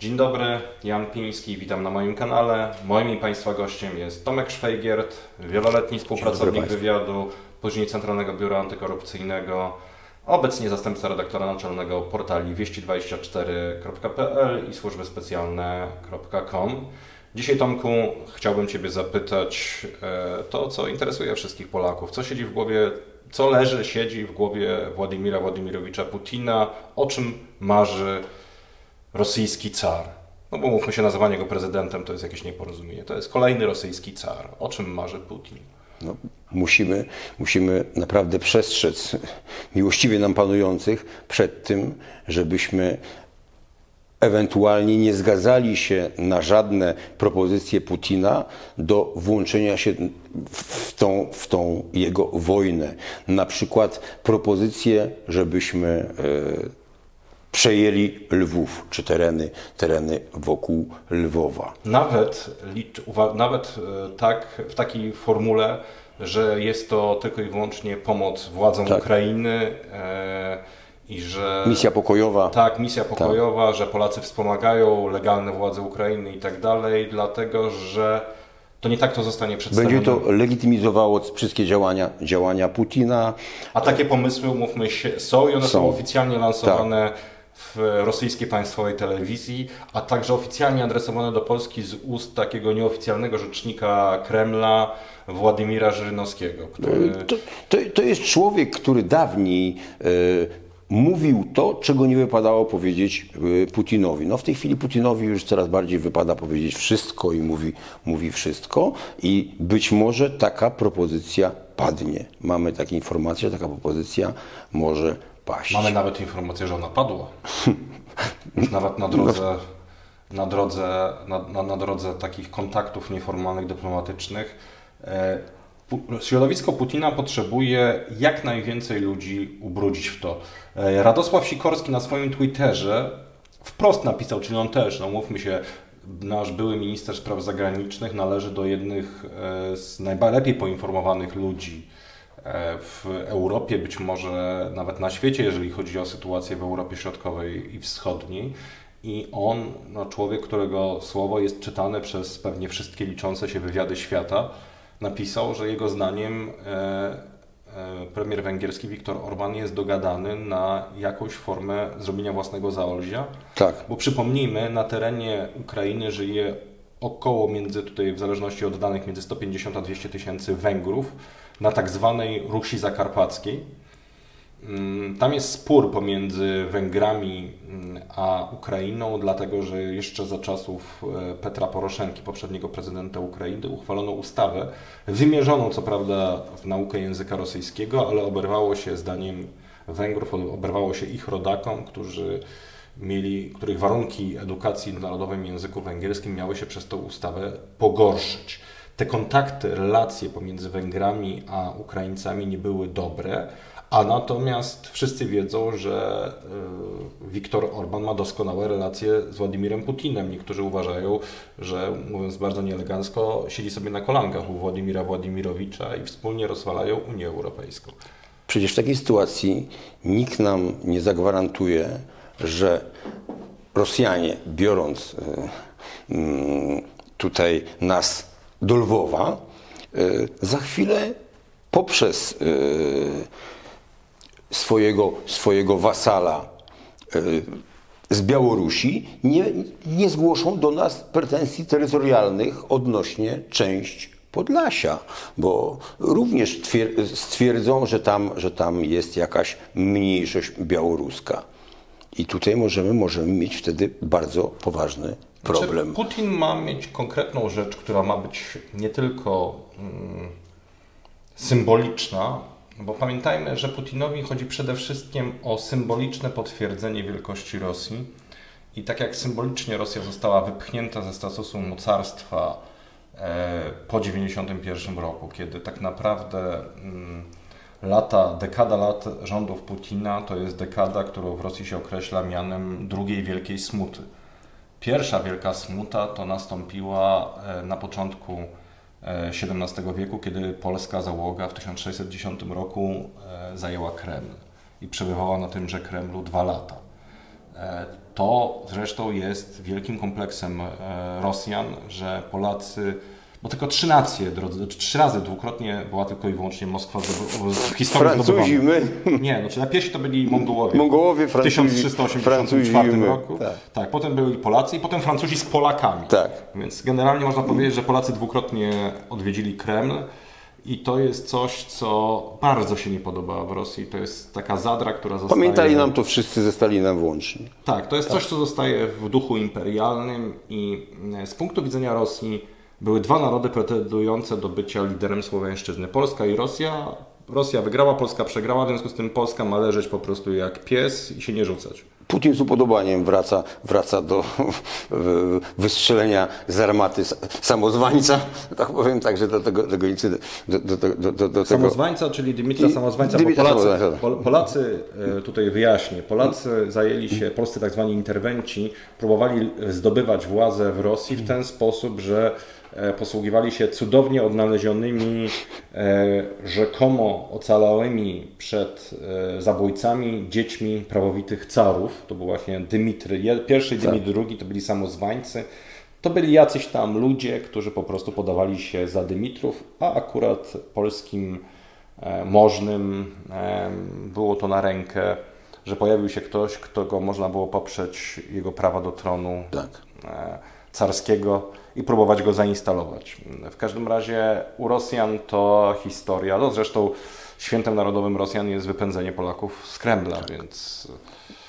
Dzień dobry, Jan Piński, witam na moim kanale. Moim i Państwa gościem jest Tomek Szwajgiert, wieloletni współpracownik wywiadu, później Centralnego Biura Antykorupcyjnego, obecnie zastępca redaktora naczelnego portali wieści24.pl i służby specjalne.com. Dzisiaj, Tomku, chciałbym Ciebie zapytać e, to, co interesuje wszystkich Polaków. Co siedzi w głowie, co leży, siedzi w głowie Władimira Władimirowicza Putina, o czym marzy rosyjski car. No bo mówmy się, nazywanie go prezydentem to jest jakieś nieporozumienie. To jest kolejny rosyjski car. O czym marzy Putin? No, musimy, musimy naprawdę przestrzec miłościwie nam panujących przed tym, żebyśmy ewentualnie nie zgadzali się na żadne propozycje Putina do włączenia się w tą, w tą jego wojnę. Na przykład propozycje, żebyśmy e, przejęli Lwów, czy tereny, tereny wokół Lwowa. Nawet, nawet e, tak, w takiej formule, że jest to tylko i wyłącznie pomoc władzom tak. Ukrainy e, i że... Misja pokojowa. Tak, misja tak. pokojowa, tak. że Polacy wspomagają legalne władze Ukrainy i tak dalej, dlatego że to nie tak to zostanie przedstawione. Będzie to legitymizowało wszystkie działania, działania Putina. A takie pomysły, umówmy się, są i one są, są oficjalnie lansowane tak w rosyjskiej państwowej telewizji, a także oficjalnie adresowane do Polski z ust takiego nieoficjalnego rzecznika Kremla, Władimira Żyrynowskiego. Który... To, to, to jest człowiek, który dawniej e, mówił to, czego nie wypadało powiedzieć e, Putinowi. No w tej chwili Putinowi już coraz bardziej wypada powiedzieć wszystko i mówi, mówi wszystko i być może taka propozycja padnie. Mamy takie informacje, że taka propozycja może Mamy nawet informację, że ona padła. Już nawet na drodze, na drodze, na, na, na drodze takich kontaktów nieformalnych, dyplomatycznych. E, środowisko Putina potrzebuje jak najwięcej ludzi ubrudzić w to. E, Radosław Sikorski na swoim Twitterze wprost napisał, czyli on też, no mówmy się, nasz były minister spraw zagranicznych należy do jednych e, z najlepiej poinformowanych ludzi w Europie, być może nawet na świecie, jeżeli chodzi o sytuację w Europie Środkowej i Wschodniej. I on, no człowiek, którego słowo jest czytane przez pewnie wszystkie liczące się wywiady świata, napisał, że jego zdaniem e, e, premier węgierski Viktor Orban jest dogadany na jakąś formę zrobienia własnego zaolzia. Tak. Bo przypomnijmy, na terenie Ukrainy żyje około między, tutaj w zależności od danych, między 150 a 200 tysięcy Węgrów na tak zwanej Rusi Zakarpackiej. Mm, tam jest spór pomiędzy Węgrami mm, a Ukrainą, dlatego że jeszcze za czasów e, Petra Poroszenki, poprzedniego prezydenta Ukrainy, uchwalono ustawę wymierzoną co prawda w naukę języka rosyjskiego, ale oberwało się zdaniem Węgrów, oberwało się ich rodakom, którzy mieli, których warunki edukacji w narodowym języku węgierskim miały się przez tą ustawę pogorszyć te kontakty, relacje pomiędzy Węgrami a Ukraińcami nie były dobre, a natomiast wszyscy wiedzą, że e, Viktor Orban ma doskonałe relacje z Władimirem Putinem. Niektórzy uważają, że mówiąc bardzo nieelegancko, siedzi sobie na kolankach u Władimira Władimirowicza i wspólnie rozwalają Unię Europejską. Przecież w takiej sytuacji nikt nam nie zagwarantuje, że Rosjanie, biorąc e, tutaj nas do Lwowa, e, za chwilę poprzez e, swojego, swojego wasala e, z Białorusi nie, nie zgłoszą do nas pretensji terytorialnych odnośnie część Podlasia, bo również stwierdzą, że tam, że tam jest jakaś mniejszość białoruska. I tutaj możemy, możemy mieć wtedy bardzo poważny problem. Znaczy, Putin ma mieć konkretną rzecz, która ma być nie tylko mm, symboliczna, bo pamiętajmy, że Putinowi chodzi przede wszystkim o symboliczne potwierdzenie wielkości Rosji. I tak jak symbolicznie Rosja została wypchnięta ze statusu mocarstwa e, po 1991 roku, kiedy tak naprawdę mm, lata, dekada lat rządów Putina to jest dekada, którą w Rosji się określa mianem drugiej wielkiej smuty. Pierwsza wielka smuta to nastąpiła e, na początku XVII e, wieku, kiedy polska załoga w 1610 roku e, zajęła Kreml i przebywała na tymże Kremlu dwa lata. To zresztą jest wielkim kompleksem Rosjan, że Polacy bo tylko trzy nacje, drodzy, znaczy trzy razy dwukrotnie była tylko i wyłącznie Moskwa w historii Francuzi, my. Nie, znaczy na pierwsi to byli Mongołowie. Mongołowie, w Francuzi, 1384 Francuzi, roku. Tak. tak, potem byli Polacy i potem Francuzi z Polakami. Tak. Więc generalnie można powiedzieć, że Polacy dwukrotnie odwiedzili Kreml. I to jest coś, co bardzo się nie podoba w Rosji. To jest taka zadra, która zostaje... Pamiętali nam to wszyscy ze Stalinem włącznie. Tak, to jest coś, co zostaje w duchu imperialnym i z punktu widzenia Rosji były dwa narody pretendujące do bycia liderem słowiańszczyzny. Polska i Rosja. Rosja wygrała, Polska przegrała, w związku z tym Polska ma leżeć po prostu jak pies i się nie rzucać. Putin z upodobaniem wraca, wraca do wystrzelenia z armaty samozwańca, tak powiem, także do tego, tego incydentu. Do, do, do, do, do samozwańca, czyli Dymitra Samozwańca, Dymitra Polacy, Samozwańca. Pol, Polacy, e, tutaj wyjaśnię, Polacy zajęli się, polscy tak zwani interwenci, próbowali zdobywać władzę w Rosji w ten sposób, że posługiwali się cudownie odnalezionymi, e, rzekomo ocalałymi przed e, zabójcami dziećmi prawowitych carów. To był właśnie Dymitry pierwszy i Dymitr tak. II, to byli samozwańcy. To byli jacyś tam ludzie, którzy po prostu podawali się za Dymitrów, a akurat polskim możnym było to na rękę, że pojawił się ktoś, kto go można było poprzeć jego prawa do tronu tak. carskiego i próbować go zainstalować. W każdym razie u Rosjan to historia, no zresztą świętem narodowym Rosjan jest wypędzenie Polaków z Kremla, tak. więc...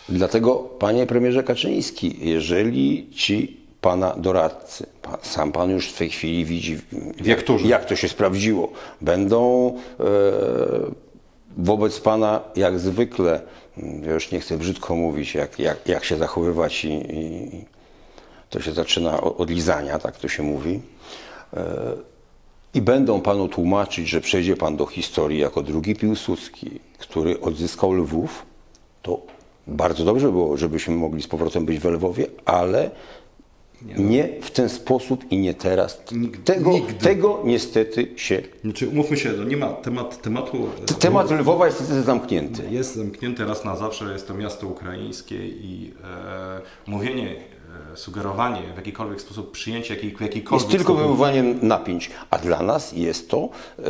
Dlatego, panie premierze Kaczyński, jeżeli ci pana doradcy, pan, sam pan już w tej chwili widzi, jak, jak to się sprawdziło, będą e, wobec pana jak zwykle, ja już nie chcę brzydko mówić, jak, jak, jak się zachowywać i, i to się zaczyna od lizania, tak to się mówi. E, I będą panu tłumaczyć, że przejdzie pan do historii jako drugi Piłsudski, który odzyskał Lwów. To bardzo dobrze było, żebyśmy mogli z powrotem być w Lwowie, ale nie, no. w ten sposób i nie teraz. Tego, tego niestety się. Znaczy, umówmy się, nie ma temat, tematu. Temat Lwowa jest zamknięty. Jest zamknięty raz na zawsze, jest to miasto ukraińskie i e, mówienie sugerowanie, w jakikolwiek sposób przyjęcie jakiej, jakiejkolwiek... Jest tylko wywoływanie napięć, a dla nas jest to e,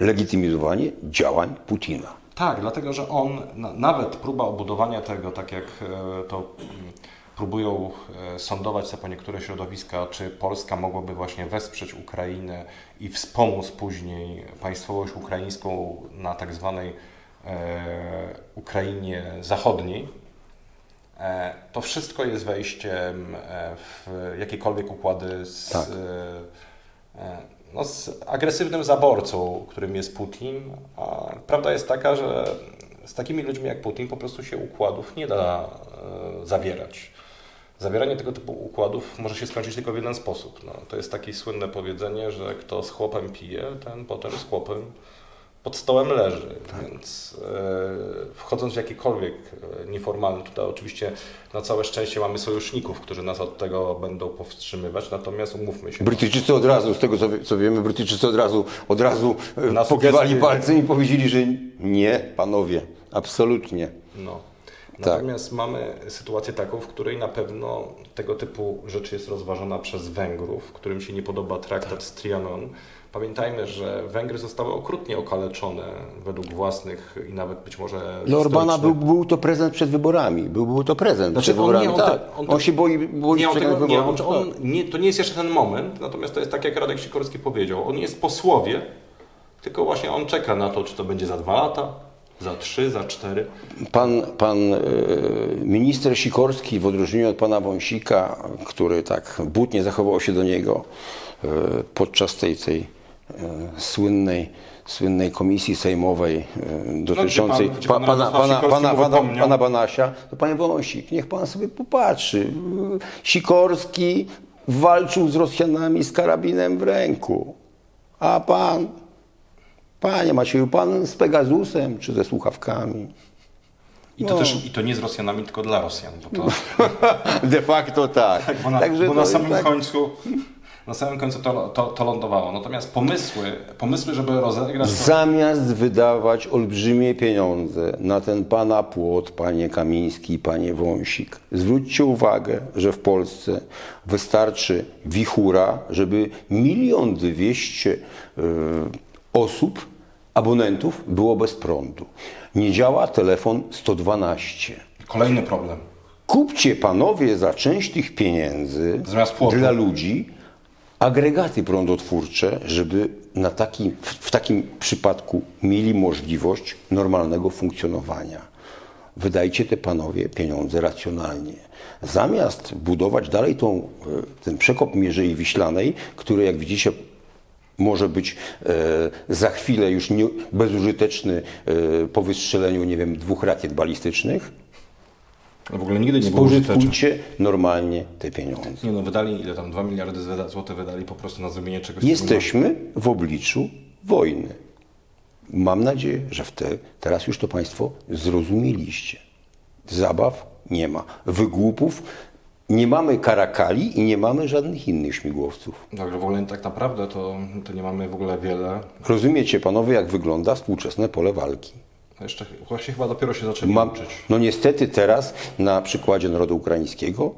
legitymizowanie działań Putina. Tak, dlatego że on, na, nawet próba obudowania tego, tak jak e, to mm, próbują e, sądować sobie po niektóre środowiska, czy Polska mogłaby właśnie wesprzeć Ukrainę i wspomóc później państwowość ukraińską na tak zwanej e, Ukrainie zachodniej, E, to wszystko jest wejściem e, w jakiekolwiek układy z, tak. E, no, z agresywnym zaborcą, którym jest Putin. A prawda jest taka, że z takimi ludźmi jak Putin po prostu się układów nie da zawierać. Zawieranie tego typu układów może się skończyć tylko w jeden sposób. No, to jest takie słynne powiedzenie, że kto z chłopem pije, ten potem z chłopem pod stołem leży, tak. więc e, wchodząc w jakikolwiek e, nieformalny, tutaj oczywiście na całe szczęście mamy sojuszników, którzy nas od tego będą powstrzymywać, natomiast umówmy się. Brytyjczycy od razu, z tego co, co wiemy, Brytyjczycy od razu, od razu e, pokiwali palcem i powiedzieli, że nie, panowie, absolutnie. No. Tak. Natomiast tak. mamy sytuację taką, w której na pewno tego typu rzecz jest rozważana przez Węgrów, którym się nie podoba traktat tak. z Trianon, Pamiętajmy, że Węgry zostały okrutnie okaleczone według własnych i nawet być może. Dla Orbana był, był to prezent przed wyborami. Był, był to prezent znaczy, przed wyborami. Nie, on, tak. on, on, się boi, boi nie, on tego, nie, on, on, nie, To nie jest jeszcze ten moment, natomiast to jest tak, jak Radek Sikorski powiedział. On jest posłowie, tylko właśnie on czeka na to, czy to będzie za dwa lata, za trzy, za cztery. Pan, pan e, minister Sikorski, w odróżnieniu od pana Wąsika, który tak butnie zachował się do niego e, podczas tej, tej słynnej, słynnej komisji sejmowej e, dotyczącej no, pan, pana, pana, pana, pana, pana Banasia, to panie Wąsik, niech pan sobie popatrzy. Sikorski walczył z Rosjanami z karabinem w ręku. A pan, panie Macieju, pan z Pegazusem czy ze słuchawkami. I to no. też i to nie z Rosjanami, tylko dla Rosjan. Bo to... De facto tak. tak bo na, Także bo na samym tak... końcu na samym końcu to, to, to lądowało. Natomiast pomysły, pomysły, żeby rozegrać... Zamiast wydawać olbrzymie pieniądze na ten pana płot, panie Kamiński, panie Wąsik, zwróćcie uwagę, że w Polsce wystarczy wichura, żeby milion dwieście e, osób, abonentów było bez prądu. Nie działa telefon 112. Kolejny problem. Kupcie panowie za część tych pieniędzy dla ludzi agregaty prądotwórcze, żeby na takim, w, w takim przypadku mieli możliwość normalnego funkcjonowania. Wydajcie te panowie pieniądze racjonalnie. Zamiast budować dalej tą, e, ten przekop Mierzei Wiślanej, który jak widzicie może być e, za chwilę już nie, bezużyteczny e, po wystrzeleniu, nie wiem, dwóch rakiet balistycznych, W ogóle nigdy nie było. Spożytkujcie normalnie te pieniądze. Nie no, wydali ile tam, 2 miliardy złotych wydali po prostu na zrobienie czegoś. Jesteśmy w obliczu wojny. Mam nadzieję, że w te, teraz już to Państwo zrozumieliście. Zabaw nie ma. Wygłupów nie mamy karakali i nie mamy żadnych innych śmigłowców. Także w ogóle tak naprawdę to, to nie mamy w ogóle wiele. Rozumiecie panowie, jak wygląda współczesne pole walki? Jeszcze właśnie chyba dopiero się zaczęli Mam, uczyć. no niestety teraz na przykładzie narodu ukraińskiego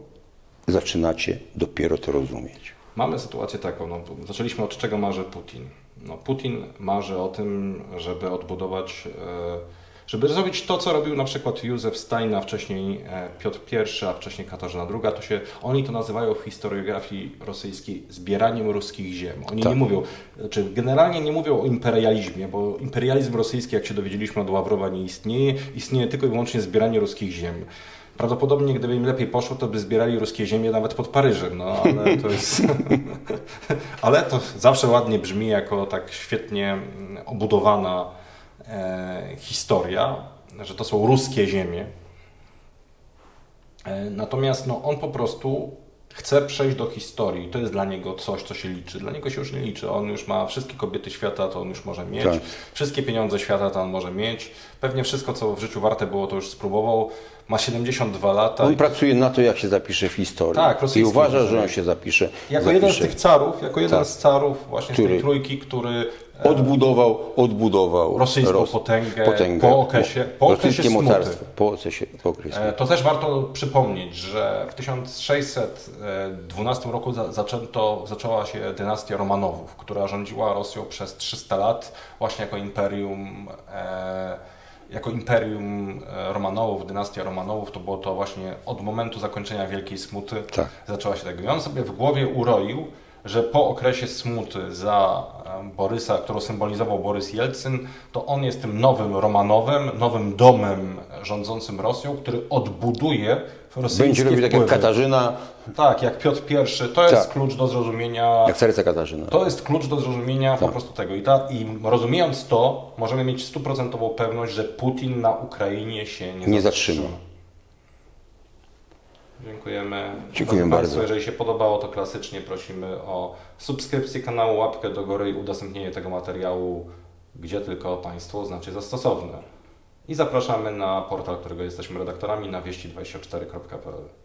zaczynacie dopiero to rozumieć. Mamy sytuację taką, no, zaczęliśmy od czego marzy Putin. No, Putin marzy o tym, żeby odbudować, e, żeby zrobić to, co robił na przykład Józef Stalin, a wcześniej e, Piotr I, a wcześniej Katarzyna II. To się, oni to nazywają w historiografii rosyjskiej zbieraniem ruskich ziem. Oni Tak. nie mówią, znaczy generalnie nie mówią o imperializmie, bo imperializm rosyjski, jak się dowiedzieliśmy od Ławrowa, nie istnieje. Istnieje tylko i wyłącznie zbieranie ruskich ziem. Prawdopodobnie, gdyby im lepiej poszło, to by zbierali ruskie ziemie nawet pod Paryżem, no ale to jest... ale to zawsze ładnie brzmi jako tak świetnie mm, obudowana historia, że to są ruskie ziemie. E, Natomiast no, on po prostu chce przejść do historii. To jest dla niego coś, co się liczy. Dla niego się już nie liczy. On już ma wszystkie kobiety świata, to on już może mieć. Tak. Wszystkie pieniądze świata to on może mieć. Pewnie wszystko, co w życiu warte było, to już spróbował. Ma 72 lata. On pracuje na to, jak się zapisze w historii. Tak, I uważa, że on się zapisze. Jako zapisze. jeden z tych carów, jako jeden Tak. z carów właśnie z Który- tej trójki, który e, Odbudował, odbudował Rosyjską Ros- potęgę potęgę po okresie- po okresie smuty. mocarstwo. Po okresie, po okresie. E, To też warto przypomnieć, że w 1612 roku za- zaczęto, zaczęła się dynastia Romanowów, która rządziła Rosją przez 300 lat właśnie jako imperium, e, jako imperium e, Romanowów, dynastia Romanowów. To było to właśnie od momentu zakończenia Wielkiej Smuty Tak. zaczęła się tego. I on sobie w głowie uroił, że po okresie smuty za Borysa, którą symbolizował Borys Jelcyn, to on jest tym nowym Romanowem, nowym domem rządzącym Rosją, który odbuduje rosyjskie Będzie robił tak jak. Katarzyna, Tak, jak Piotr I. To jest Tak. klucz do zrozumienia. jak caryca Katarzyna. To jest klucz do zrozumienia Tak. po prostu tego. I, ta, I rozumiejąc to, możemy mieć stuprocentową pewność, że Putin na Ukrainie się nie, Nie zatrzyma. Dziękujemy. Dziękuję bardzo. Państwo, jeżeli się podobało, to klasycznie prosimy o subskrypcję kanału, łapkę do góry i udostępnienie tego materiału, gdzie tylko Państwo uznacie za stosowne. I zapraszamy na portal, którego jesteśmy redaktorami, na wieści24.pl.